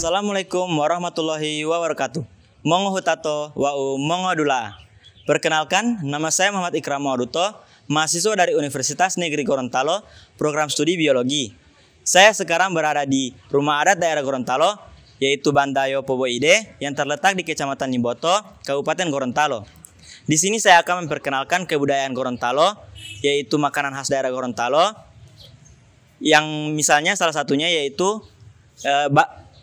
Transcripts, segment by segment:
Assalamualaikum warahmatullahi wabarakatuh. Mongo hutato wau mongo dula. Perkenalkan, nama saya Muhammad Ikram Mawaduto, mahasiswa dari Universitas Negeri Gorontalo, program studi biologi. Saya sekarang berada di Rumah Adat Daerah Gorontalo, yaitu Bandayo Poboide, yang terletak di Kecamatan Nimboto, Kabupaten Gorontalo. Di sini saya akan memperkenalkan kebudayaan Gorontalo, yaitu makanan khas daerah Gorontalo, yang misalnya salah satunya yaitu eh,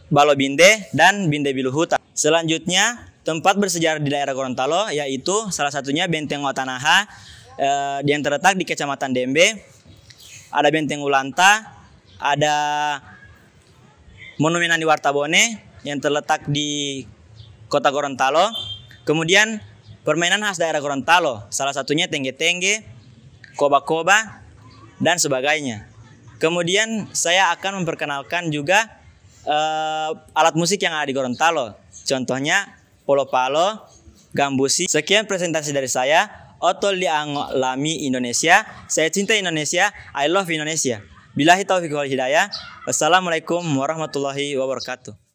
Balo Binde dan Binde Biluhuta. Selanjutnya, tempat bersejarah di daerah Gorontalo yaitu salah satunya Benteng Watanaha eh, yang terletak di Kecamatan Dembe. Ada Benteng Ulanta, ada Monumen Andi Wartabone yang terletak di Kota Gorontalo. Kemudian permainan khas daerah Gorontalo, salah satunya tengge-tengge, koba-koba, dan sebagainya. Kemudian saya akan memperkenalkan juga uh, alat musik yang ada di Gorontalo. Contohnya polo palo, gambusi. Sekian presentasi dari saya. Otol di Lami Indonesia. Saya cinta Indonesia. I love Indonesia. Bilahi taufiq wal hidayah. Wassalamualaikum warahmatullahi wabarakatuh.